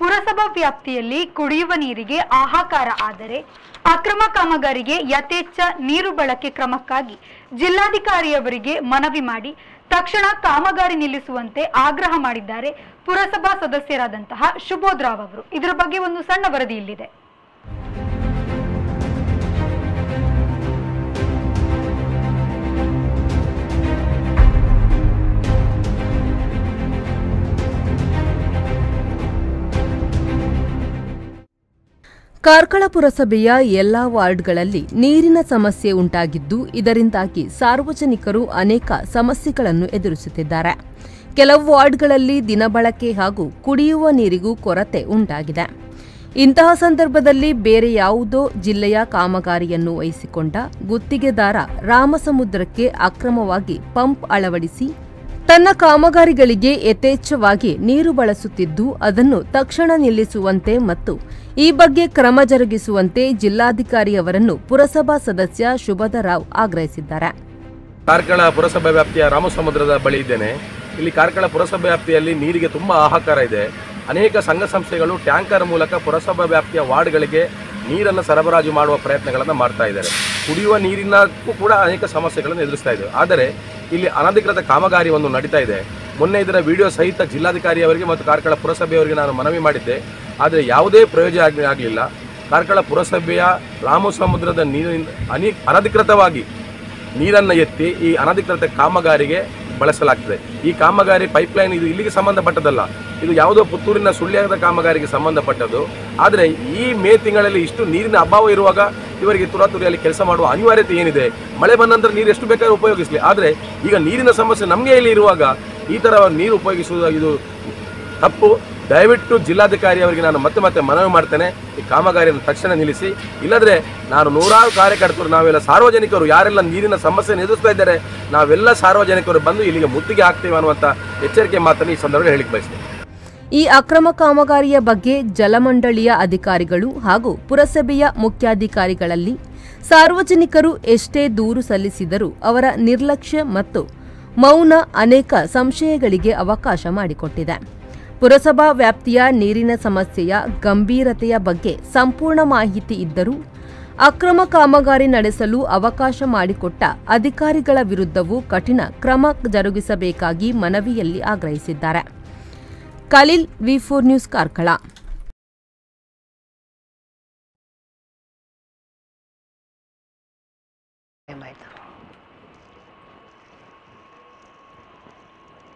ಪುರಸಭಾ ವ್ಯಾಪ್ತಿಯಲ್ಲಿ ಕುಡಿಯುವ ನೀರಿಗೆ ಹಾಹಾಕಾರ ಆದರೆ ಅಕ್ರಮ ಕಾಮಗಾರಿಗೆ ಯಥೇಚ್ಛ ನೀರು ಬಳಕೆ ಕ್ರಮಕ್ಕಾಗಿ ಜಿಲ್ಲಾಧಿಕಾರಿಯವರಿಗೆ ಮನವಿ ಮಾಡಿ ತಕ್ಷಣ ಕಾಮಗಾರಿ ನಿಲ್ಲಿಸುವಂತೆ ಆಗ್ರಹ ಮಾಡಿದ್ದಾರೆ ಪುರಸಭಾ ಸದಸ್ಯರಾದಂತಹ ಶುಭೋದ್ರಾವ್ ಅವರು. ಇದರ ಬಗ್ಗೆ ಒಂದು ಸಣ್ಣ ವರದಿ ಇಲ್ಲಿದೆ ಕಾರ್ಕಳ ಪುರಸಭೆಯ ಎಲ್ಲಾ ವಾರ್ಡ್ಗಳಲ್ಲಿ ನೀರಿನ ಸಮಸ್ಯೆ ಉಂಟಾಗಿದ್ದು, ಇದರಿಂದಾಗಿ ಸಾರ್ವಜನಿಕರು ಅನೇಕ ಸಮಸ್ಯೆಗಳನ್ನು ಎದುರಿಸುತ್ತಿದ್ದಾರೆ. ಕೆಲವು ವಾರ್ಡ್ಗಳಲ್ಲಿ ದಿನಬಳಕೆ ಹಾಗೂ ಕುಡಿಯುವ ನೀರಿಗೂ ಕೊರತೆ ಉಂಟಾಗಿದೆ. ಇಂತಹ ಸಂದರ್ಭದಲ್ಲಿ ಬೇರೆ ಯಾವುದೋ ಜಿಲ್ಲೆಯ ಕಾಮಗಾರಿಯನ್ನು ವಹಿಸಿಕೊಂಡ ಗುತ್ತಿಗೆದಾರ ರಾಮಸಮುದ್ರಕ್ಕೆ ಅಕ್ರಮವಾಗಿ ಪಂಪ್ ಅಳವಡಿಸಿ ತನ್ನ ಕಾಮಗಾರಿಗಳಿಗೆ ಯಥೇಚ್ಛವಾಗಿ ನೀರು ಬಳಸುತ್ತಿದ್ದು ಅದನ್ನು ತಕ್ಷಣ ನಿಲ್ಲಿಸುವಂತೆ ಮತ್ತು ಈ ಬಗ್ಗೆ ಕ್ರಮ ಜರುಗಿಸುವಂತೆ ಜಿಲ್ಲಾಧಿಕಾರಿಯವರನ್ನು ಪುರಸಭಾ ಸದಸ್ಯ ಶುಭದ ರಾವ್ ಆಗ್ರಹಿಸಿದ್ದಾರೆ. ಕಾರ್ಕಳ ಪುರಸಭೆ ವ್ಯಾಪ್ತಿಯ ರಾಮಸಮುದ್ರದ ಬಳಿ ಇದ್ದೇನೆ. ಇಲ್ಲಿ ಕಾರ್ಕಳ ಪುರಸಭೆ ವ್ಯಾಪ್ತಿಯಲ್ಲಿ ನೀರಿಗೆ ತುಂಬ ಆಹಾಕಾರ ಇದೆ. ಅನೇಕ ಸಂಘ ಸಂಸ್ಥೆಗಳು ಟ್ಯಾಂಕರ್ ಮೂಲಕ ಪುರಸಭಾ ವ್ಯಾಪ್ತಿಯ ವಾರ್ಡ್ಗಳಿಗೆ ನೀರನ್ನು ಸರಬರಾಜು ಮಾಡುವ ಪ್ರಯತ್ನಗಳನ್ನು ಮಾಡ್ತಾ ಇದ್ದಾರೆ. ಕುಡಿಯುವ ನೀರಿನಕ್ಕೂ ಕೂಡ ಅನೇಕ ಸಮಸ್ಯೆಗಳನ್ನು ಎದುರಿಸ್ತಾ ಇದ್ದೇವೆ ಆದರೆ ಇಲ್ಲಿ ಅನಧಿಕೃತ ಕಾಮಗಾರಿ ಒಂದು ನಡೀತಾ ಇದೆ. ಮೊನ್ನೆ ಇದರ ವಿಡಿಯೋ ಸಹಿತ ಜಿಲ್ಲಾಧಿಕಾರಿಯವರಿಗೆ ಮತ್ತು ಕಾರ್ಕಳ ಪುರಸಭೆಯವರಿಗೆ ನಾನು ಮನವಿ ಮಾಡಿದ್ದೆ. ಆದರೆ ಯಾವುದೇ ಪ್ರಯೋಜನ ಆಗ್ ಆಗಲಿಲ್ಲ. ಕಾರ್ಕಳ ಪುರಸಭೆಯ ರಾಮಸಮುದ್ರದ ನೀರಿನ ಅನಿ ಅನಧಿಕೃತವಾಗಿ ನೀರನ್ನು ಎತ್ತಿ ಈ ಅನಧಿಕೃತ ಕಾಮಗಾರಿಗೆ ಬಳಸಲಾಗ್ತದೆ. ಈ ಕಾಮಗಾರಿ ಪೈಪ್ಲೈನ್ ಇದು ಇಲ್ಲಿಗೆ ಸಂಬಂಧಪಟ್ಟದಲ್ಲ ಇದು ಯಾವುದೋ ಪುತ್ತೂರಿನ ಸುಳ್ಯದ ಕಾಮಗಾರಿಗೆ ಸಂಬಂಧಪಟ್ಟದ್ದು. ಆದರೆ ಈ ಮೇ ತಿಂಗಳಲ್ಲಿ ಇಷ್ಟು ನೀರಿನ ಅಭಾವ ಇರುವಾಗ ಇವರಿಗೆ ತುರಾತುರಿಯಲ್ಲಿ ಕೆಲಸ ಮಾಡುವ ಅನಿವಾರ್ಯತೆ ಏನಿದೆ? ಮಳೆ ಬಂದ ನಂತರ ನೀರು ಎಷ್ಟು ಬೇಕಾದ್ರೂ ಉಪಯೋಗಿಸಲಿ. ಆದರೆ ಈಗ ನೀರಿನ ಸಮಸ್ಯೆ ನಮಗೆ ಇಲ್ಲಿ ಇರುವಾಗ ಈ ಥರ ನೀರು ಉಪಯೋಗಿಸುವುದು ಇದು ತಪ್ಪು. ದಯವಿಟ್ಟು ಜಿಲ್ಲಾಧಿಕಾರಿ ಅವರಿಗೆ ನಾನು ಮತ್ತೆ ಮತ್ತೆ ಮನವಿ ಮಾಡ್ತೇನೆ. ಈ ಕಾಮಗಾರಿಯನ್ನು ತಕ್ಷಣ ನಿಲ್ಲಿಸಿ. ಇಲ್ಲದ್ರೆ ನಾನು ನೂರಾರು ಕಾರ್ಯಕರ್ತರು, ನಾವೆಲ್ಲ ಸಾರ್ವಜನಿಕರು, ಯಾರೆಲ್ಲ ನೀರಿನ ಸಮಸ್ಯೆಯನ್ನು ಎದುರಿಸ್ತಾ ಇದ್ದಾರೆ, ನಾವೆಲ್ಲ ಸಾರ್ವಜನಿಕರು ಬಂದು ಇಲ್ಲಿಗೆ ಮುತ್ತಿಗೆ ಹಾಕ್ತೇವೆ ಅನ್ನುವಂಥ ಎಚ್ಚರಿಕೆ ಮಾತನ್ನು ಈ ಸಂದರ್ಭದಲ್ಲಿ ಹೇಳಿಕ್ ಬಯಸ್ತೇನೆ. ಈ ಅಕ್ರಮ ಕಾಮಗಾರಿಯ ಬಗ್ಗೆ ಜಲಮಂಡಳಿಯ ಅಧಿಕಾರಿಗಳು ಹಾಗೂ ಪುರಸಭೆಯ ಮುಖ್ಯಾಧಿಕಾರಿಗಳಲ್ಲಿ ಸಾರ್ವಜನಿಕರು ಎಷ್ಟೇ ದೂರು ಸಲ್ಲಿಸಿದರೂ ಅವರ ನಿರ್ಲಕ್ಷ್ಯ ಮತ್ತು ಮೌನ ಅನೇಕ ಸಂಶಯಗಳಿಗೆ ಅವಕಾಶ ಮಾಡಿಕೊಟ್ಟಿದೆ. ಪುರಸಭಾ ವ್ಯಾಪ್ತಿಯ ನೀರಿನ ಸಮಸ್ಯೆಯ ಗಂಭೀರತೆಯ ಬಗ್ಗೆ ಸಂಪೂರ್ಣ ಮಾಹಿತಿ ಇದ್ದರೂ ಅಕ್ರಮ ಕಾಮಗಾರಿ ನಡೆಸಲು ಅವಕಾಶ ಮಾಡಿಕೊಟ್ಟ ಅಧಿಕಾರಿಗಳ ವಿರುದ್ಧವೂ ಕಠಿಣ ಕ್ರಮ ಜರುಗಿಸಬೇಕಾಗಿ ಮನವಿಯಲ್ಲಿ ಆಗ್ರಹಿಸಿದ್ದಾರೆ. Khaleel, V news Karkala.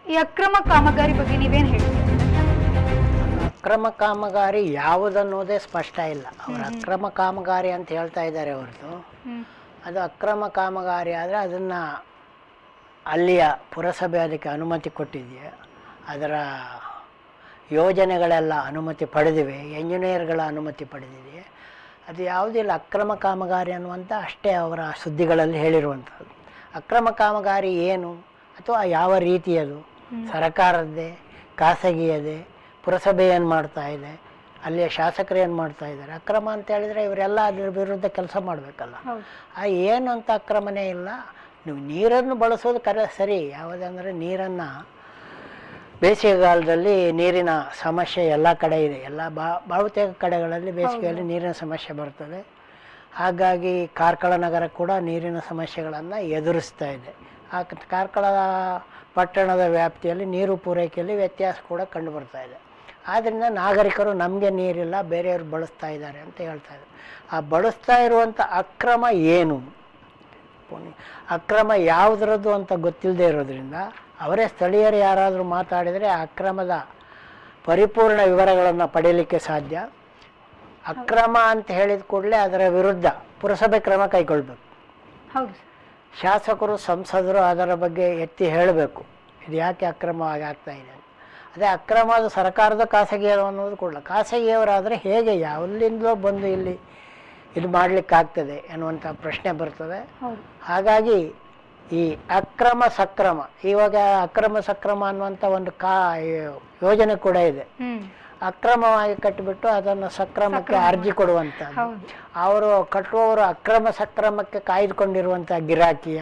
ಈ ಅಕ್ರಮ ಕಾಮಗಾರಿ ಬಗ್ಗೆ ನೀವೇನ್ ಹೇಳ್ತೀರಿ? ಅಕ್ರಮ ಕಾಮಗಾರಿ ಯಾವುದನ್ನೋದೇ ಸ್ಪಷ್ಟ ಇಲ್ಲ. ಅವ್ರು ಅಕ್ರಮ ಕಾಮಗಾರಿ ಅಂತ ಹೇಳ್ತಾ ಇದ್ದಾರೆ ಹೊರತು ಅದು ಅಕ್ರಮ ಕಾಮಗಾರಿ ಆದರೆ ಅದನ್ನು ಅಲ್ಲಿಯ ಪುರಸಭೆ ಅದಕ್ಕೆ ಅನುಮತಿ ಕೊಟ್ಟಿದೆಯೇ? ಅದರ ಯೋಜನೆಗಳೆಲ್ಲ ಅನುಮತಿ ಪಡೆದಿವೆ ಎಂಜಿನಿಯರ್ಗಳ ಅನುಮತಿ ಪಡೆದಿದೆ. ಅದು ಯಾವುದಿಲ್ಲ ಅಕ್ರಮ ಕಾಮಗಾರಿ ಅನ್ನುವಂಥ ಅಷ್ಟೇ ಅವರ ಸುದ್ದಿಗಳಲ್ಲಿ ಹೇಳಿರುವಂಥದ್ದು. ಅಕ್ರಮ ಕಾಮಗಾರಿ ಏನು? ಅಥವಾ ಯಾವ ರೀತಿಯದು ಸರಕಾರದ್ದೇ ಖಾಸಗಿಯದೇ ಪುರಸಭೆ ಏನು ಮಾಡ್ತಾ ಇದೆ ಅಲ್ಲಿಯ ಶಾಸಕರು ಏನು ಮಾಡ್ತಾ ಇದ್ದಾರೆ ಅಕ್ರಮ ಅಂತ ಹೇಳಿದರೆ ಇವರೆಲ್ಲ ಅದ್ರ ವಿರುದ್ಧ ಕೆಲಸ ಮಾಡಬೇಕಲ್ಲ. ಆ ಏನು ಅಂತ ಅಕ್ರಮನೇ ಇಲ್ಲ. ನೀವು ನೀರನ್ನು ಬಳಸೋದು ಕರೆ ಸರಿ ಯಾವುದಂದರೆ ನೀರನ್ನು ಬೇಸಿಗೆಗಾಲದಲ್ಲಿ ನೀರಿನ ಸಮಸ್ಯೆ ಎಲ್ಲ ಕಡೆ ಇದೆ. ಎಲ್ಲ ಬಾ ಬಹುತೇಕ ಕಡೆಗಳಲ್ಲಿ ಬೇಸಿಗೆಯಲ್ಲಿ ನೀರಿನ ಸಮಸ್ಯೆ ಬರ್ತದೆ. ಹಾಗಾಗಿ ಕಾರ್ಕಳ ನಗರ ಕೂಡ ನೀರಿನ ಸಮಸ್ಯೆಗಳನ್ನು ಎದುರಿಸ್ತಾ ಇದೆ. ಆ ಕಾರ್ಕಳ ಪಟ್ಟಣದ ವ್ಯಾಪ್ತಿಯಲ್ಲಿ ನೀರು ಪೂರೈಕೆಯಲ್ಲಿ ವ್ಯತ್ಯಾಸ ಕೂಡ ಕಂಡುಬರ್ತಾ ಇದೆ. ಆದ್ದರಿಂದ ನಾಗರಿಕರು ನಮಗೆ ನೀರಿಲ್ಲ ಬೇರೆಯವರು ಬಳಸ್ತಾ ಇದ್ದಾರೆ ಅಂತ ಹೇಳ್ತಾ ಇದ್ದಾರೆ ಆ ಬಳಸ್ತಾ ಇರುವಂಥ ಅಕ್ರಮ ಏನು? ಅಕ್ರಮ ಯಾವುದರದ್ದು ಅಂತ ಗೊತ್ತಿಲ್ಲದೆ ಇರೋದ್ರಿಂದ ಅವರೇ ಸ್ಥಳೀಯರು ಯಾರಾದರೂ ಮಾತಾಡಿದರೆ ಆ ಅಕ್ರಮದ ಪರಿಪೂರ್ಣ ವಿವರಗಳನ್ನು ಪಡೆಯಲಿಕ್ಕೆ ಸಾಧ್ಯ. ಅಕ್ರಮ ಅಂತ ಹೇಳಿದ ಕೂಡಲೇ ಅದರ ವಿರುದ್ಧ ಪುರಸಭೆ ಕ್ರಮ ಕೈಗೊಳ್ಬೇಕು. ಹೌದು ಶಾಸಕರು ಸಂಸದರು ಅದರ ಬಗ್ಗೆ ಎತ್ತಿ ಹೇಳಬೇಕು. ಇದು ಯಾಕೆ ಅಕ್ರಮವಾಗಿ ಆಗ್ತಾ ಇದೆ? ಅದೇ ಅಕ್ರಮದ ಸರ್ಕಾರದ ಖಾಸಗಿಯರು ಅನ್ನೋದು ಕೊಡಲ್ಲ ಖಾಸಗಿಯವರಾದರೆ ಹೇಗೆ ಯಾವಲ್ಲಿಂದಲೋ ಬಂದು ಇಲ್ಲಿ ಇದು ಮಾಡಲಿಕ್ಕಾಗ್ತದೆ ಎನ್ನುವಂಥ ಪ್ರಶ್ನೆ ಬರ್ತದೆ. ಹಾಗಾಗಿ ಈ ಅಕ್ರಮ ಸಕ್ರಮ ಇವಾಗ ಅಕ್ರಮ ಸಕ್ರಮ ಅನ್ನುವಂಥ ಒಂದು ಕಾ ಯೋಜನೆ ಕೂಡ ಇದೆ. ಅಕ್ರಮವಾಗಿ ಕಟ್ಟಿಬಿಟ್ಟು ಅದನ್ನು ಸಕ್ರಮಕ್ಕೆ ಅರ್ಜಿ ಕೊಡುವಂಥ ಅವರು ಕಟ್ಟುವವರು ಅಕ್ರಮ ಸಕ್ರಮಕ್ಕೆ ಕಾಯ್ದುಕೊಂಡಿರುವಂಥ ಗಿರಾಕಿಯ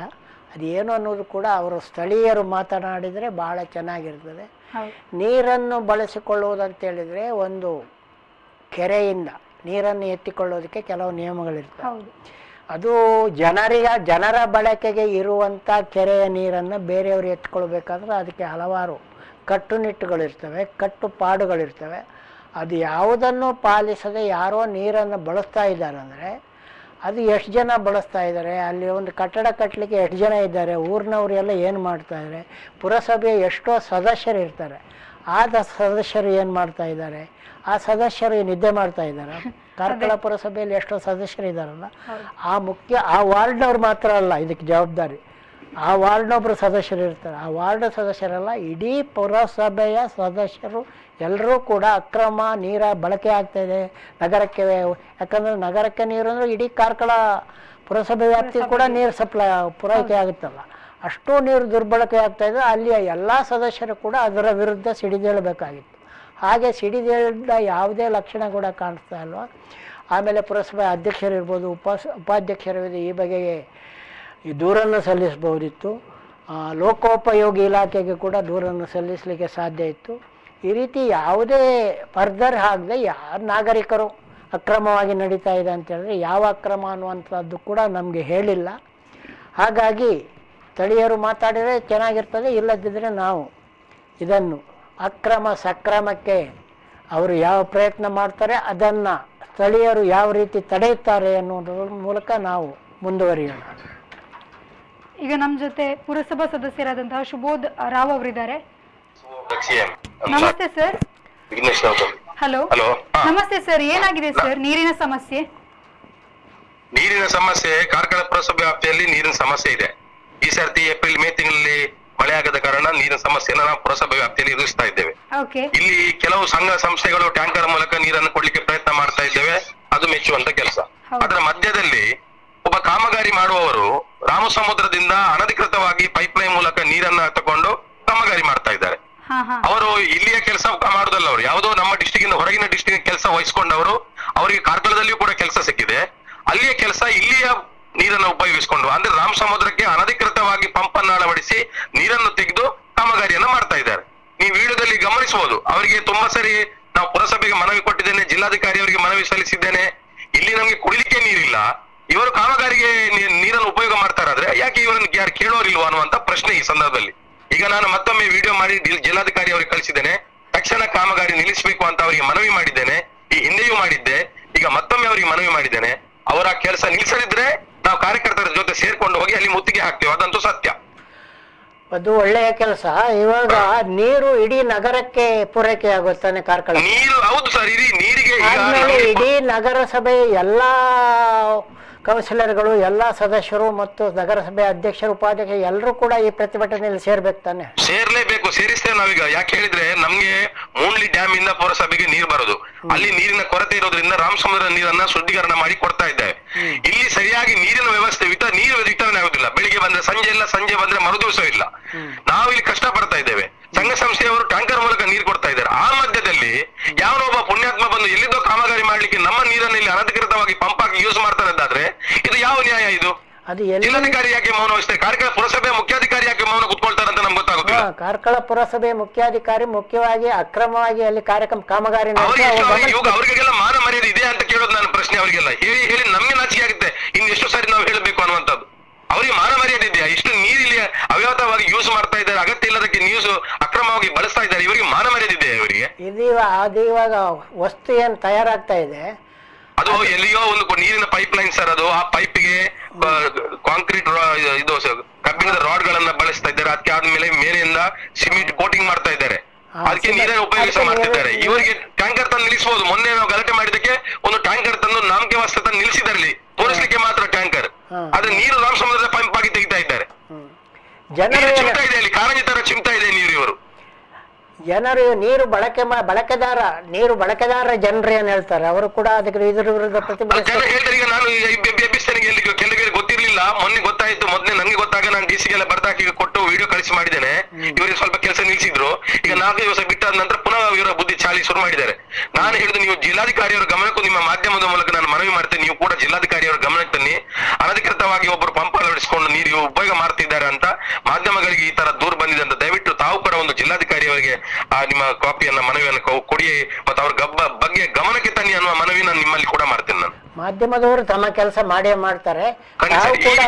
ಅದೇನು ಅನ್ನೋದು ಕೂಡ ಅವರು ಸ್ಥಳೀಯರು ಮಾತನಾಡಿದರೆ ಭಾಳ ಚೆನ್ನಾಗಿರ್ತದೆ. ನೀರನ್ನು ಬಳಸಿಕೊಳ್ಳುವುದಂತ ಹೇಳಿದ್ರೆ ಒಂದು ಕೆರೆಯಿಂದ ನೀರನ್ನು ಎತ್ತಿಕೊಳ್ಳೋದಕ್ಕೆ ಕೆಲವು ನಿಯಮಗಳಿರ್ತವೆ. ಅದು ಜನರಿಗ ಜನರ ಬಳಕೆಗೆ ಇರುವಂಥ ಕೆರೆಯ ನೀರನ್ನು ಬೇರೆಯವರು ಎತ್ಕೊಳ್ಬೇಕಾದ್ರೆ ಅದಕ್ಕೆ ಹಲವಾರು ಕಟ್ಟುನಿಟ್ಟುಗಳಿರ್ತವೆ ಕಟ್ಟುಪಾಡುಗಳಿರ್ತವೆ. ಅದು ಯಾವುದನ್ನು ಪಾಲಿಸದೆ ಯಾರೋ ನೀರನ್ನು ಬಳಸ್ತಾ ಇದ್ದಾರೆ ಅಂದರೆ ಅದು ಎಷ್ಟು ಜನ ಬಳಸ್ತಾ ಇದ್ದಾರೆ ಅಲ್ಲಿ ಒಂದು ಕಟ್ಟಡ ಕಟ್ಟಲಿಕ್ಕೆ ಎಷ್ಟು ಜನ ಇದ್ದಾರೆ ಊರಿನವರೆಲ್ಲ ಏನು ಮಾಡ್ತಾ ಇದ್ದಾರೆ ಪುರಸಭೆಯ ಎಷ್ಟೋ ಸದಸ್ಯರು ಇರ್ತಾರೆ. ಆದ ಸದಸ್ಯರು ಏನು ಮಾಡ್ತಾ ಇದ್ದಾರೆ? ಆ ಸದಸ್ಯರು ನಿದ್ದೆ ಮಾಡ್ತಾ ಇದ್ದಾರೆ? ಕಾರ್ಕಳ ಪುರಸಭೆಯಲ್ಲಿ ಎಷ್ಟೋ ಸದಸ್ಯರು ಇದ್ದಾರಲ್ಲ. ಆ ಮುಖ್ಯ ಆ ವಾರ್ಡ್ನವ್ರು ಮಾತ್ರ ಅಲ್ಲ ಇದಕ್ಕೆ ಜವಾಬ್ದಾರಿ. ಆ ವಾರ್ಡ್ನೊಬ್ಬರು ಸದಸ್ಯರು ಇರ್ತಾರೆ. ಆ ವಾರ್ಡ್ ಸದಸ್ಯರೆಲ್ಲ ಇಡೀ ಪುರಸಭೆಯ ಸದಸ್ಯರು ಎಲ್ಲರೂ ಕೂಡ ಅಕ್ರಮ ನೀರ ಬಳಕೆ ಆಗ್ತಾ ಇದೆ ನಗರಕ್ಕೆ. ಯಾಕಂದರೆ ನಗರಕ್ಕೆ ನೀರು ಅಂದ್ರೆ ಇಡೀ ಕಾರ್ಕಳ ಪುರಸಭೆ ವ್ಯಾಪ್ತಿ ಕೂಡ ನೀರು ಸಪ್ಲೈ ಪೂರೈಕೆ ಆಗುತ್ತಲ್ಲ. ಅಷ್ಟು ನೀರು ದುರ್ಬಳಕೆ ಆಗ್ತಾ ಇದೆ. ಅಲ್ಲಿಯ ಎಲ್ಲ ಸದಸ್ಯರು ಕೂಡ ಅದರ ವಿರುದ್ಧ ಸಿಡಿದೇಳಬೇಕಾಗಿತ್ತು ಹಾಗೆ ಸಿಡಿದೇಳಿದ ಯಾವುದೇ ಲಕ್ಷಣ ಕೂಡ ಕಾಣಿಸ್ತಾ ಇಲ್ವಾ? ಆಮೇಲೆ ಪುರಸಭೆ ಅಧ್ಯಕ್ಷರಿರ್ಬೋದು ಉಪ ಉಪಾಧ್ಯಕ್ಷರಿರ್ಬೋದು ಈ ಬಗೆಗೆ ಈ ದೂರನ್ನು ಸಲ್ಲಿಸಬಹುದಿತ್ತು. ಲೋಕೋಪಯೋಗಿ ಇಲಾಖೆಗೆ ಕೂಡ ದೂರನ್ನು ಸಲ್ಲಿಸಲಿಕ್ಕೆ ಸಾಧ್ಯ ಇತ್ತು. ಈ ರೀತಿ ಯಾವುದೇ ಫರ್ದರ್ ಆಗದೆ ಯಾರು ನಾಗರಿಕರು ಅಕ್ರಮವಾಗಿ ನಡೀತಾ ಇದೆ ಅಂತ ಹೇಳಿದ್ರೆ ಯಾವ ಅಕ್ರಮ ಅನ್ನುವಂಥದ್ದು ಕೂಡ ನಮಗೆ ಹೇಳಿಲ್ಲ. ಹಾಗಾಗಿ ಸ್ಥಳೀಯರು ಮಾತಾಡಿದರೆ ಚೆನ್ನಾಗಿರ್ತದೆ ಇಲ್ಲದಿದ್ದರೆ ನಾವು ಇದನ್ನು ಅಕ್ರಮ ಸಕ್ರಮಕ್ಕೆ ಅವರು ಯಾವ ಪ್ರಯತ್ನ ಮಾಡ್ತಾರೆ, ಅದನ್ನು ಸ್ಥಳೀಯರು ಯಾವ ರೀತಿ ತಡೆಯುತ್ತಾರೆ ಅನ್ನೋದ್ರ ಮೂಲಕ ನಾವು ಮುಂದುವರಿಯೋಣ. ಈಗ ನಮ್ಮ ಜೊತೆ ಪುರಸಭಾ ಸದಸ್ಯರಾದಂತಹ ಶುಭೋದ್ ರಾವ್ ಅವರಿದ್ದಾರೆ. ನಮಸ್ತೆ ಸರ್. ಹಲೋ. ಹಲೋ. ನಮಸ್ತೆ ಸರ್ ಏನಾಗಿದೆ ಸರ್? ನೀರಿನ ಸಮಸ್ಯೆ? ನೀರಿನ ಸಮಸ್ಯೆ ಕಾರ್ಕಳ ಪುರಸಭೆ ವ್ಯಾಪ್ತಿಯಲ್ಲಿ ನೀರಿನ ಸಮಸ್ಯೆ ಇದೆ. ಈ ಸರ್ತಿ ಏಪ್ರಿಲ್ ಮೇ ತಿಂಗಳಲ್ಲಿ ಮಳೆ ಆಗದ ಕಾರಣ ನೀರಿನ ಸಮಸ್ಯೆಯನ್ನು ನಾವು ಪುರಸಭೆ ವ್ಯಾಪ್ತಿಯಲ್ಲಿ ಎದುರಿಸ್ತಾ ಇದ್ದೇವೆ. ಇಲ್ಲಿ ಕೆಲವು ಸಂಘ ಸಂಸ್ಥೆಗಳು ಟ್ಯಾಂಕರ್ ಮೂಲಕ ನೀರನ್ನು ಕೊಡ್ಲಿಕ್ಕೆ ಪ್ರಯತ್ನ ಮಾಡ್ತಾ ಇದ್ದೇವೆ. ಅದು ಮೆಚ್ಚುವಂತ ಕೆಲಸ. ಅದರ ಮಧ್ಯದಲ್ಲಿ ಒಬ್ಬ ಕಾಮಗಾರಿ ಮಾಡುವವರು ರಾಮಸಮುದ್ರದಿಂದ ಅನಧಿಕೃತವಾಗಿ ಪೈಪ್ಲೈನ್ ಮೂಲಕ ನೀರನ್ನ ತಕೊಂಡು ಕಾಮಗಾರಿ ಮಾಡ್ತಾ ಇದ್ದಾರೆ. ಅವರು ಇಲ್ಲಿಯ ಕೆಲಸ ಮಾಡುದಲ್ಲ ಅವರು. ಯಾವುದೋ ನಮ್ಮ ಡಿಸ್ಟಿಕ್ ಇಂದ ಹೊರಗಿನ ಡಿಸ್ಟಿಕ್ ಕೆಲಸ ವಹಿಸಿಕೊಂಡವರು ಅವರಿಗೆ ಕಾರ್ಕಳದಲ್ಲಿಯೂ ಕೂಡ ಕೆಲಸ ಸಿಕ್ಕಿದೆ. ಅಲ್ಲಿಯ ಕೆಲಸ ಇಲ್ಲಿಯ ನೀರನ್ನು ಉಪಯೋಗಿಸಿಕೊಂಡು ಅಂದ್ರೆ ರಾಮ ಸಮುದ್ರಕ್ಕೆ ಅನಧಿಕೃತವಾಗಿ ಪಂಪ್ ಅನ್ನು ಅಳವಡಿಸಿ ನೀರನ್ನು ತೆಗೆದು ಕಾಮಗಾರಿಯನ್ನ ಮಾಡ್ತಾ ಇದ್ದಾರೆ. ನೀವು ವಿಡಿಯೋದಲ್ಲಿ ಗಮನಿಸಬಹುದು. ಅವರಿಗೆ ತುಂಬಾ ಸರಿ ನಾವು ಪುರಸಭೆಗೆ ಮನವಿ ಕೊಟ್ಟಿದ್ದೇನೆ ಜಿಲ್ಲಾಧಿಕಾರಿ ಅವರಿಗೆ ಮನವಿ ಸಲ್ಲಿಸಿದ್ದೇನೆ. ಇಲ್ಲಿ ನಮಗೆ ಕುಡಿಲಿಕ್ಕೆ ನೀರಿಲ್ಲ. ಇವರು ಕಾಮಗಾರಿಗೆ ನೀರನ್ನು ಉಪಯೋಗ ಮಾಡ್ತಾರಾದ್ರೆ ಯಾಕೆ ಇವರನ್ನು ಯಾರು ಕೇಳೋರಿಲ್ವಾ ಅನ್ನುವಂತ ಪ್ರಶ್ನೆ ಈ ಸಂದರ್ಭದಲ್ಲಿ. ಈಗ ನಾನು ಮತ್ತೊಮ್ಮೆ ವಿಡಿಯೋ ಮಾಡಿ ಜಿಲ್ಲಾಧಿಕಾರಿ ಅವರಿಗೆ ಕಳಿಸಿದ್ದೇನೆ. ತಕ್ಷಣ ಕಾಮಗಾರಿ ನಿಲ್ಲಿಸಬೇಕು ಅಂತ ಅವರಿಗೆ ಮನವಿ ಮಾಡಿದ್ದೇನೆ. ಈ ಹಿಂದೆಯೂ ಮಾಡಿದ್ದೆ. ಈಗ ಮತ್ತೊಮ್ಮೆ ಅವರಿಗೆ ಮನವಿ ಮಾಡಿದ್ದೇನೆ. ಅವರ ಕೆಲಸ ನಿಲ್ಲಿಸದಿದ್ರೆ ನಾವು ಕಾರ್ಯಕರ್ತರ ಜೊತೆ ಸೇರ್ಕೊಂಡು ಹೋಗಿ ಅಲ್ಲಿ ಮುತ್ತಿಗೆ ಹಾಕ್ತೇವೆ. ಅದಂತೂ ಸತ್ಯ. ಅದು ಒಳ್ಳೆಯ ಕೆಲಸ. ಇವಾಗ ನೀರು ಇಡೀ ನಗರಕ್ಕೆ ಪೂರೈಕೆ ಆಗುತ್ತಾನೆ ಕಾರ್ಕಳ. ನೀರು ಹೌದು ಸರ್ ಇಡೀ ನೀರಿಗೆ ಇಡೀ ನಗರಸಭೆ ಎಲ್ಲ ಕೌನ್ಸಿಲರ್ಗಳು ಎಲ್ಲ ಸದಸ್ಯರು ಮತ್ತು ನಗರಸಭೆ ಅಧ್ಯಕ್ಷರು ಉಪಾಧ್ಯಕ್ಷರು ಎಲ್ಲರೂ ಕೂಡ ಈ ಪ್ರತಿಭಟನೆಯಲ್ಲಿ ಸೇರ್ಬೇಕು ತಾನೆ. ಸೇರ್ಲೇಬೇಕು ಸೇರಿಸ್ತೇವೆ ನಾವೀಗ. ಯಾಕೆ ಹೇಳಿದ್ರೆ ನಮ್ಗೆ ಓನ್ಲಿ ಡ್ಯಾಮ್ ಇಂದ ಪುರಸಭೆಗೆ ನೀರು ಬರೋದು. ಅಲ್ಲಿ ನೀರಿನ ಕೊರತೆ ಇರೋದ್ರಿಂದ ರಾಮ ಸಮುದ್ರ ನೀರನ್ನ ಶುದ್ಧೀಕರಣ ಮಾಡಿ ಕೊಡ್ತಾ ಇದ್ದೇವೆ ಇಲ್ಲಿ ಸರಿಯಾಗಿ ನೀರಿನ ವ್ಯವಸ್ಥೆ ವಿತ ನೀರು ವಿತರಣೆ ಆಗುದಿಲ್ಲ. ಬೆಳಿಗ್ಗೆ ಬಂದ್ರೆ ಸಂಜೆ ಇಲ್ಲ ಸಂಜೆ ಬಂದ್ರೆ ಮರುದಿವಸ ಇಲ್ಲ. ನಾವು ಇಲ್ಲಿ ಕಷ್ಟ ಪಡ್ತಾ ಇದ್ದೇವೆ. ಸಂಘ ಸಂಸ್ಥೆಯವರು ಟ್ಯಾಂಕರ್ ಮೂಲಕ ನೀರು ಕೊಡ್ತಾ ಇದ್ದಾರೆ. ಆ ಮಧ್ಯದಲ್ಲಿ ಯಾವನೊಬ್ಬ ಪುಣ್ಯಾತ್ಮ ಬಂದು ಎಲ್ಲಿದ್ದೋ ಕಾಮಗಾರಿ ಮಾಡ್ಲಿಕ್ಕೆ ನಮ್ಮ ನೀರನ್ನು ಇಲ್ಲಿ ಅನಧಿಕೃತವಾಗಿ ಪಂಪ್ ಆಗಿ ಯೂಸ್ ಮಾಡ್ತಾರದ್ದಾದ್ರೆ ಇದು ಯಾವ ನ್ಯಾಯ ಇದು? ಜಿಲ್ಲಾಧಿಕಾರಿ ಯಾಕೆ ಮೌನ ವಹಿಸ್ತಾರೆ? ಕಾರ್ಕಳ ಪುರಸಭೆ ಮುಖ್ಯಾಧಿಕಾರಿ ಯಾಕೆ ಮೌನ ಕುತ್ಕೊಳ್ತಾರೆ ಅಂತ ನಮ್ಗೆ ಗೊತ್ತಾಗುತ್ತೆ ಕಾರ್ಕಳ ಪುರಸಭೆ ಮುಖ್ಯಾಧಿಕಾರಿ ಮುಖ್ಯವಾಗಿ ಅಕ್ರಮವಾಗಿ ಅಲ್ಲಿ ಕಾರ್ಯಕ್ರಮ ಕಾಮಗಾರಿ. ಅವರಿಗೆಲ್ಲ ಮಾನ ಮರ್ಯಾದೆ ಇದೆ ಅಂತ ಕೇಳೋದು ನಾನು ಪ್ರಶ್ನೆ ಅವರಿಗೆಲ್ಲ. ಹೇಳಿ ಹೇಳಿ ನಮ್ಗೆ ನಾಚಿಕೆ ಆಗುತ್ತೆ. ಇನ್ನು ಎಷ್ಟು ಸಾರಿ ನಾವು ಹೇಳಬೇಕು ಅನ್ನುವಂಥದ್ದು. ಅವರಿಗೆ ಮಾನ ಮರ್ಯಾದೆ ಇದೆಯಾ ಇಷ್ಟು ನೀರಿಲ್ಲಿ ಅವ್ಯಾತವಾಗಿ ಯೂಸ್ ಮಾಡ್ತಾ ಇದ್ದಾರೆ. ಅಗತ್ಯ ಇಲ್ಲದಕ್ಕೆ ನ್ಯೂಸ್ ಅಕ್ರಮವಾಗಿ ಬಳಸ್ತಾ ಇದ್ದಾರೆ. ಇವರಿಗೆ ಮಾನ ಮರ್ಯಾದೆ ಇದೆಯಾ ಇವರಿಗೆ? ಇದೀವ ಅದು ಇವಾಗ ವಸ್ತು ಏನ್ ತಯಾರಾಗ್ತಾ ಇದೆ? ಅದು ಎಲ್ಲಿಯೋ ಒಂದು ನೀರಿನ ಪೈಪ್ ಲೈನ್ ಸರ್ ಅದು. ಆ ಪೈಪ್ಗೆ ಕಾಂಕ್ರೀಟ್ ಇದು ಕಬ್ಬಿಣದ ರಾಡ್ ಗಳನ್ನ ಬಳಸ್ತಾ ಇದ್ದಾರೆ. ಅದಕ್ಕೆ ಆದ್ಮೇಲೆ ಮೇಲೆಯಿಂದ ಸಿಮೆಂಟ್ ಕೋಟಿಂಗ್ ಮಾಡ್ತಾ ಇದ್ದಾರೆ. ಅದಕ್ಕೆ ನೀರನ್ನು ಉಪಯೋಗಿಸ ಮಾಡ್ತಿದ್ದಾರೆ ಇವರಿಗೆ ಟ್ಯಾಂಕರ್ ತಂದು ನಿಲ್ಲಿಸಬಹುದು ಮೊನ್ನೆ ನಾವು ಗಲಾಟೆ ಮಾಡಿದಕ್ಕೆ ಒಂದು ಟ್ಯಾಂಕರ್ ತಂದು ನಾಮಕೆ ವಾಸ್ತೆ ತಂದು ನಿಲ್ಲಿಸಿದ್ದಾರೆ ಇಲ್ಲಿ. ತೋರಿಸ್ಲಿಕ್ಕೆ. ಆದ್ರೆ ನೀರು ರಾಮ ಸಮುದ್ರದ ಪಂಪ್ ಆಗಿ ತೆಗಿತಾ ಇದ್ದಾರೆ. ಚಿಮ್ತಾ ಇದೆ ಅಲ್ಲಿ ಕಾರಂಜಿ ತರ ಚಿಮ್ತಾ ಇದೆ ನೀರು ಇವರು. ಜನರು ನೀರು ಬಳಕೆ ಬಳಕೆದಾರ ನೀರು ಬಳಕೆದಾರ ಜನರು ಏನ್ ಹೇಳ್ತಾರೆ? ಅವರು ಕೂಡ ಅದಕ್ಕೆ ಇದರ ವಿರುದ್ಧ ಪ್ರತಿಭಟನೆ ನಾನು ಎಬ್ಬಿಸ್ತೇನೆ ಮೊನ್ನೆ ಗೊತ್ತಾಯ್ತು ಮೊದ್ಲೇ ನಂಗೆ ಗೊತ್ತಾಗ ನಾನು ಡಿ ಸಿಗೆಲ್ಲ ಬರ್ದಾಕಿ ಕೊಟ್ಟು ವಿಡಿಯೋ ಕಳಿಸಿ ಮಾಡಿದ್ದೇನೆ. ಇವರಿಗೆ ಸ್ವಲ್ಪ ಕೆಲಸ ನಿಲ್ಸಿದ್ರು. ಈಗ ನಾಲ್ಕು ದಿವಸ ಬಿಟ್ಟಾದ ನಂತರ ಪುನಃ ಇವರ ಬುದ್ಧಿ ಚಾಲಿ ಶುರು ಮಾಡಿದ್ದಾರೆ. ನಾನು ಹೇಳಿದ ನೀವು ಜಿಲ್ಲಾಧಿಕಾರಿಯವರ ಗಮನಕ್ಕೂ ನಿಮ್ಮ ಮಾಧ್ಯಮದ ಮೂಲಕ ನಾನು ಮನವಿ ಮಾಡ್ತೇನೆ. ನೀವು ಕೂಡ ಜಿಲ್ಲಾಧಿಕಾರಿಯವರ ಗಮನಕ್ಕೆ ತನ್ನಿ ಅನಧಿಕೃತವಾಗಿ ಒಬ್ಬರು ಪಂಪ್ ಅಳವಡಿಸಿಕೊಂಡು ನೀರು ಉಪಯೋಗ ಮಾಡ್ತಿದ್ದಾರೆ ಅಂತ ಮಾಧ್ಯಮಗಳಿಗೆ ಈ ತರ ದೂರು ಬಂದಿದೆ ಅಂತ ದಯವಿಟ್ಟು ತಾವು ಕೂಡ ಒಂದು ಜಿಲ್ಲಾಧಿಕಾರಿಯವರಿಗೆ ಆ ನಿಮ್ಮ ಕಾಪಿಯನ್ನ ಮನವಿಯನ್ನು ಕೊಡಿ. ಮತ್ತು ಅವ್ರ ಗಬ್ಬ ಬಗ್ಗೆ ಗಮನಕ್ಕೆ ತನ್ನಿ ಅನ್ನುವ ಮನವಿ ನಾನು ನಿಮ್ಮಲ್ಲಿ ಕೂಡ ಮಾಡ್ತೇನೆ ನಾನು. ಮಾಧ್ಯಮದವರು ತಮ್ಮ ಕೆಲಸ ಮಾಡೇ ಮಾಡ್ತಾರೆ. ಈ ಕೂಡ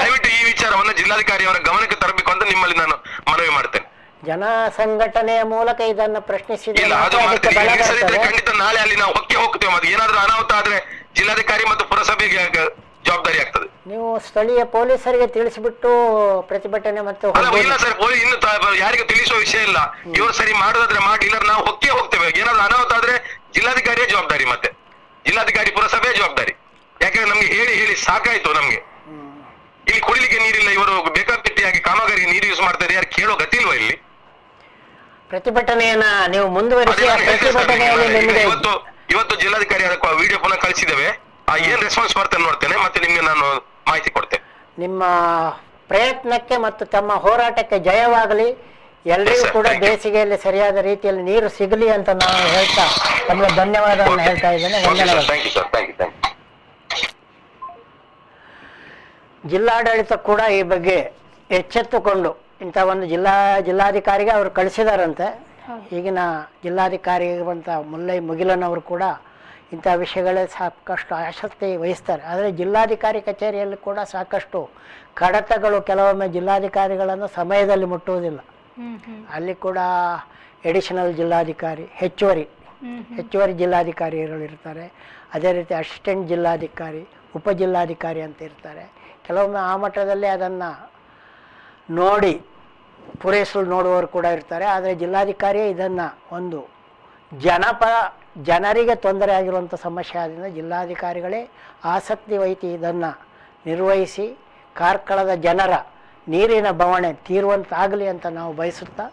ದಯವಿಟ್ಟು ಈ ವಿಚಾರವನ್ನ ಜಿಲ್ಲಾಧಿಕಾರಿಯವರ ಗಮನಕ್ಕೆ ತರಬೇಕು ಅಂತ ನಿಮ್ಮಲ್ಲಿ ನಾನು ಮನವಿ ಮಾಡ್ತೇನೆ. ಜನ ಸಂಘಟನೆಯ ಮೂಲಕ ಇದನ್ನ ಬರ್ತದೆ. ಖಂಡಿತ ನಾಳೆ ಅಲ್ಲಿ ನಾವು ಹೊಕ್ಕೆ ಹೋಗ್ತೇವೆ. ಮತ್ತೆ ಏನಾದ್ರೂ ಅನಾಹುತ ಆದ್ರೆ ಜಿಲ್ಲಾಧಿಕಾರಿ ಮತ್ತು ಪುರಸಭೆಗೆ ಜವಾಬ್ದಾರಿ ಆಗ್ತದೆ. ನೀವು ಸ್ಥಳೀಯ ಪೊಲೀಸರಿಗೆ ತಿಳಿಸಿಬಿಟ್ಟು ಪ್ರತಿಭಟನೆ ಮತ್ತು ಇಲ್ಲ ಸರ್ ಪೊಲೀಸ್ ಇನ್ನು ಯಾರಿಗೂ ತಿಳಿಸುವ ವಿಷಯ ಇಲ್ಲ. ಇವರು ಸರಿ ಮಾಡೋದಾದ್ರೆ ಮಾಡಿ ಇಲ್ಲ ನಾವು ಹೊಕ್ಕೆ ಹೋಗ್ತೇವೆ. ಏನಾದ್ರೂ ಅನಾಹುತ ಆದ್ರೆ ಜಿಲ್ಲಾಧಿಕಾರಿಯೇ ಜವಾಬ್ದಾರಿ ಮತ್ತೆ. ಜಿಲ್ಲಾಧಿಕಾರಿ ಪುರಸಭೆ ಜವಾಬ್ದಾರಿ. ಯಾಕಂದ್ರೆ ನಮ್ಗೆ ಹೇಳಿ ಹೇಳಿ ಸಾಕಾಯ್ತು ನಮ್ಗೆ. ಇಲ್ಲಿ ಕುಡಿಲಿಕ್ಕೆ ನೀರಿಲ್ಲ ಇವರು ಬೇಕಾಬಿಟ್ಟಿಯಾಗಿ ಕಾಮಗಾರಿಗೆ ನೀರು ಯೂಸ್ ಮಾಡ್ತಾರೆ ಯಾರು ಕೇಳೋ ಗತಿ ಇಲ್ವಾ ಇಲ್ಲಿ? ಪ್ರತಿಭಟನೆಯನ್ನ ನೀವು ಮುಂದುವರಿಸಿ ಇವತ್ತು ಇವತ್ತು ಜಿಲ್ಲಾಧಿಕಾರಿ ಅದಕ್ಕೆ ವಿಡಿಯೋ ಪುನಃ ಕಳಿಸಿದ್ದೇವೆ. ಆ ಏನ್ ರೆಸ್ಪಾನ್ಸ್ ಬರ್ತೇನೆ ನೋಡ್ತೇನೆ ಮತ್ತೆ ನಿಮ್ಗೆ ನಾನು ಮಾಹಿತಿ ಕೊಡ್ತೇನೆ. ನಿಮ್ಮ ಪ್ರಯತ್ನಕ್ಕೆ ಮತ್ತು ತಮ್ಮ ಹೋರಾಟಕ್ಕೆ ಜಯವಾಗಲಿ. ಎಲ್ರಿಗೂ ಕೂಡ ಬೇಸಿಗೆಯಲ್ಲಿ ಸರಿಯಾದ ರೀತಿಯಲ್ಲಿ ನೀರು ಸಿಗಲಿ ಅಂತ ನಾನು ಹೇಳ್ತಾ ತಮ್ಮ ಧನ್ಯವಾದವನ್ನು ಹೇಳ್ತಾ ಇದ್ದೇನೆ. ವಂದನೆಗಳು thank you sir thank you ಜಿಲ್ಲಾಡಳಿತ ಕೂಡ ಈ ಬಗ್ಗೆ ಎಚ್ಚೆತ್ತುಕೊಂಡು ಇಂಥ ಒಂದು ಜಿಲ್ಲಾ ಜಿಲ್ಲಾಧಿಕಾರಿಗೆ ಅವರು ಕಳಿಸಿದಾರಂತೆ. ಈಗಿನ ಜಿಲ್ಲಾಧಿಕಾರಿ ಇರುವಂಥ ಮುಲ್ಲೈ ಮುಗಿಲನವರು ಕೂಡ ಇಂಥ ವಿಷಯಗಳೇ ಸಾಕಷ್ಟು ಆಸಕ್ತಿ ವಹಿಸ್ತಾರೆ. ಆದರೆ ಜಿಲ್ಲಾಧಿಕಾರಿ ಕಚೇರಿಯಲ್ಲಿ ಕೂಡ ಸಾಕಷ್ಟು ಕಡತಗಳು ಕೆಲವೊಮ್ಮೆ ಜಿಲ್ಲಾಧಿಕಾರಿಗಳನ್ನು ಸಮಯದಲ್ಲಿ ಮುಟ್ಟುವುದಿಲ್ಲ. ಅಲ್ಲಿ ಕೂಡ ಎಡಿಷನಲ್ ಜಿಲ್ಲಾಧಿಕಾರಿ ಹೆಚ್ಚುವರಿ ಹೆಚ್ಚುವರಿ ಜಿಲ್ಲಾಧಿಕಾರಿಗಳು ಇರ್ತಾರೆ. ಅದೇ ರೀತಿ ಅಸಿಸ್ಟೆಂಟ್ ಜಿಲ್ಲಾಧಿಕಾರಿ ಉಪ ಜಿಲ್ಲಾಧಿಕಾರಿ ಅಂತ ಇರ್ತಾರೆ. ಕೆಲವೊಮ್ಮೆ ಆ ಮಟ್ಟದಲ್ಲಿ ಅದನ್ನು ನೋಡಿ ಪೂರೈಸಲು ನೋಡುವವರು ಕೂಡ ಇರ್ತಾರೆ. ಆದರೆ ಜಿಲ್ಲಾಧಿಕಾರಿಯೇ ಇದನ್ನು ಒಂದು ಜನಪ ಜನರಿಗೆ ತೊಂದರೆ ಆಗಿರುವಂಥ ಸಮಸ್ಯೆ ಆದ್ದರಿಂದ ಜಿಲ್ಲಾಧಿಕಾರಿಗಳೇ ಆಸಕ್ತಿ ವಹಿಸಿ ಇದನ್ನು ನಿರ್ವಹಿಸಿ ಕಾರ್ಕಳದ ಜನರ ನೀರಿನ ಬವಣೆ ತೀರುವಂತಾಗಲಿ ಅಂತ ನಾವು ಬಯಸುತ್ತಾ